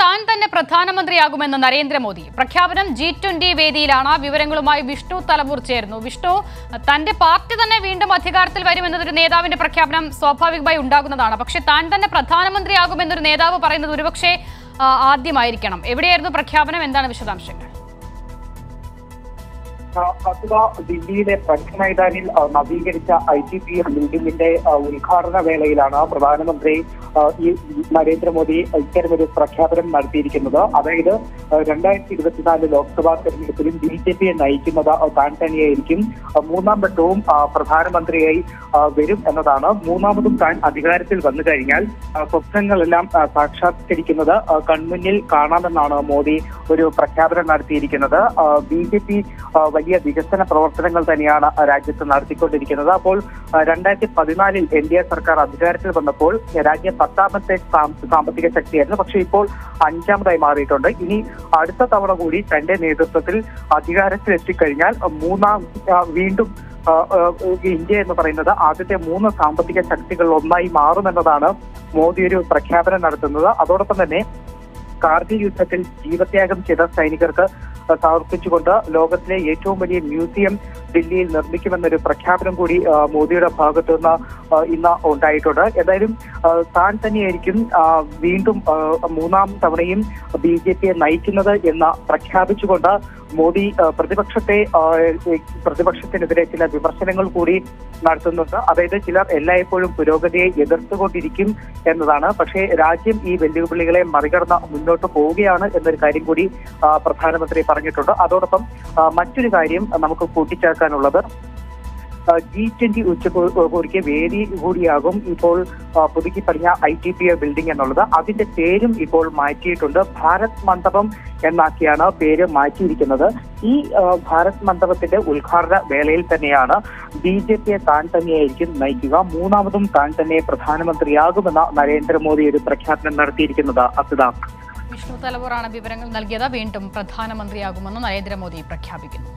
താൻ തന്നെ പ്രധാനമന്ത്രിയാകുമെന്ന് നരേന്ദ്രമോദി. പ്രഖ്യാപനം ജി ട്വന്റി വേദിയിലാണ്. വിവരങ്ങളുമായി വിഷ്ണു തലവൂർ ചേർന്നു വിഷ്ണു തന്റെ പാർട്ടി തന്നെ വീണ്ടും അധികാരത്തിൽ വരുമെന്നതൊരു നേതാവിന്റെ പ്രഖ്യാപനം സ്വാഭാവികമായി ഉണ്ടാകുന്നതാണ്. പക്ഷേ താൻ തന്നെ പ്രധാനമന്ത്രിയാകുമെന്നൊരു നേതാവ് പറയുന്നത് ഒരുപക്ഷെ ആദ്യമായിരിക്കണം. എവിടെയായിരുന്നു പ്രഖ്യാപനം? എന്താണ് വിശദാംശങ്ങൾ? അഥവാ ദില്ലിയിലെ പ്രജ്ഞ മൈതാനിൽ നവീകരിച്ച ഐ ടി പി ബിൽഡിംഗിന്റെ ഉദ്ഘാടന വേളയിലാണ് പ്രധാനമന്ത്രി ഈ നരേന്ദ്രമോദി ഇത്തരമൊരു പ്രഖ്യാപനം നടത്തിയിരിക്കുന്നത്. അതായത് രണ്ടായിരത്തി ഇരുപത്തിനാല് ലോക്സഭാ തെരഞ്ഞെടുപ്പിലും ബി ജെ പിയെ നയിക്കുന്നത് താൻ തന്നെയായിരിക്കും. മൂന്നാം വട്ടവും പ്രധാനമന്ത്രിയായി വരും എന്നതാണ്. മൂന്നാമതും താൻ അധികാരത്തിൽ വന്നു കഴിഞ്ഞാൽ സ്വപ്നങ്ങളെല്ലാം സാക്ഷാത്കരിക്കുന്നത് കൺമുന്നിൽ കാണാമെന്നാണ് മോദി ഒരു പ്രഖ്യാപനം നടത്തിയിരിക്കുന്നത്. ബി ജെ പി വലിയ വികസന പ്രവർത്തനങ്ങൾ തന്നെയാണ് രാജ്യത്ത് നടത്തിക്കൊണ്ടിരിക്കുന്നത്. അപ്പോൾ രണ്ടായിരത്തി പതിനാലിൽ എൻ ഡി എ സർക്കാർ അധികാരത്തിൽ വന്നപ്പോൾ രാജ്യം പത്താമത്തെ സാമ്പത്തിക ശക്തിയായിരുന്നു. പക്ഷേ ഇപ്പോൾ അഞ്ചാമതായി മാറിയിട്ടുണ്ട്. ഇനി അടുത്ത തവണ കൂടി തന്റെ നേതൃത്വത്തിൽ അധികാരത്തിൽ എത്തിക്കഴിഞ്ഞാൽ മൂന്നാം വീണ്ടും ഇന്ത്യ എന്ന് പറയുന്നത് ആദ്യത്തെ മൂന്ന് സാമ്പത്തിക ശക്തികളിൽ ഒന്നായി മാറുമെന്നതാണ് മോദി ഒരു പ്രഖ്യാപനം നടത്തുന്നത്. അതോടൊപ്പം തന്നെ കാർഗിൽ യുദ്ധത്തിൽ ജീവത്യാഗം ചെയ്ത സൈനികർക്ക് സമർപ്പിച്ചുകൊണ്ട് ലോകത്തിലെ ഏറ്റവും വലിയ മ്യൂസിയം ദില്ലിയിൽ നിർമ്മിക്കുമെന്നൊരു പ്രഖ്യാപനം കൂടി മോദിയുടെ ഭാഗത്തു നിന്ന് ഇന്ന് ഉണ്ടായിട്ടുണ്ട്. എന്തായാലും താൻ തന്നെയായിരിക്കും വീണ്ടും മൂന്നാം തവണയും ബി ജെ പിയെ നയിക്കുന്നത് എന്ന് പ്രഖ്യാപിച്ചുകൊണ്ട് മോദി പ്രതിപക്ഷത്തെ പ്രതിപക്ഷത്തിനെതിരെ ചില വിമർശനങ്ങൾ കൂടി നടത്തുന്നുണ്ട്. അതായത് ചിലർ എല്ലായ്പ്പോഴും പുരോഗതിയെ എതിർത്തുകൊണ്ടിരിക്കും എന്നതാണ്. പക്ഷേ രാജ്യം ഈ വെല്ലുവിളികളെ മറികടന്ന് മുന്നോട്ട് പോവുകയാണ് എന്നൊരു കാര്യം കൂടി പ്രധാനമന്ത്രി പറഞ്ഞിട്ടുണ്ട്. അതോടൊപ്പം മറ്റൊരു കാര്യം നമുക്ക് കൂട്ടിച്ചേർക്കാനുള്ളത് ജി ട്വന്റി ഉച്ചകോടിക്ക് വേദി കൂടിയാകും ഇപ്പോൾ പുതുക്കി പറഞ്ഞ I T P A building എന്നുള്ളത്. അതിന്റെ പേരും ഇപ്പോൾ മാറ്റിയിട്ടുണ്ട്. ഭാരത് മണ്ഡപം എന്നാക്കിയാണ് പേര് മാറ്റിയിരിക്കുന്നത്. ഈ ഭാരത് മണ്ഡപത്തിന്റെ ഉദ്ഘാടന വേളയിൽ തന്നെയാണ് ബി ജെ പിയെ താൻ തന്നെയായിരിക്കും നയിക്കുക. മൂന്നാമതും താൻ തന്നെ പ്രധാനമന്ത്രിയാകുമെന്ന നരേന്ദ്രമോദി ഒരു പ്രഖ്യാപനം നടത്തിയിരിക്കുന്നത്. അസിത വിഷ്ണു തലവറാണ് വിവരങ്ങൾ നൽകിയത്. വീണ്ടും പ്രധാനമന്ത്രിയാകുമെന്ന് നരേന്ദ്രമോദി പ്രഖ്യാപിക്കുന്നു.